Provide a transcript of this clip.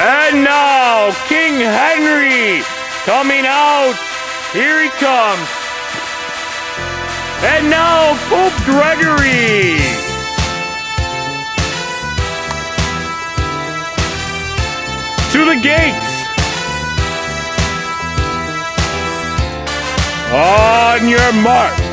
And now, King Henry coming out. Here he comes. And now, Pope Gregory. To the gates. On your mark.